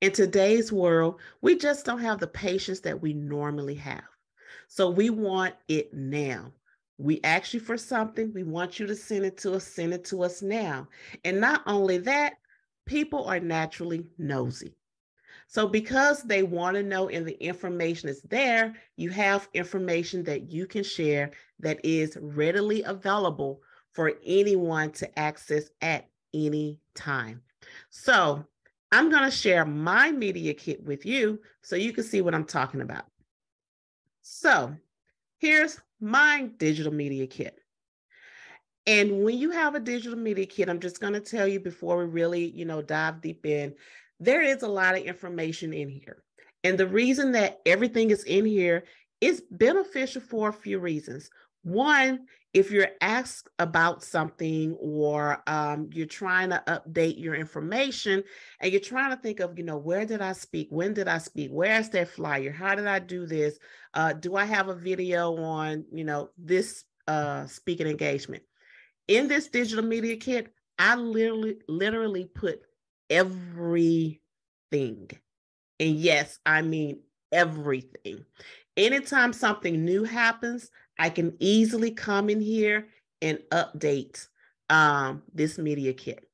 In today's world, we just don't have the patience that we normally have. So we want it now. We ask you for something, we want you to send it to us, send it to us now. And not only that, people are naturally nosy. So, because they want to know and the information is there, you have information that you can share that is readily available for anyone to access at any time. So, I'm going to share my media kit with you so you can see what I'm talking about. So, here's my digital media kit. And when you have a digital media kit, I'm just going to tell you before we really, you know, dive deep in there is a lot of information in here. And the reason that everything is in here is beneficial for a few reasons. One, if you're asked about something or um, you're trying to update your information and you're trying to think of, you know, where did I speak? When did I speak? Where's that flyer? How did I do this? Uh, do I have a video on, you know, this uh, speaking engagement? In this digital media kit, I literally, literally put everything. And yes, I mean everything. Anytime something new happens, I can easily come in here and update um, this media kit.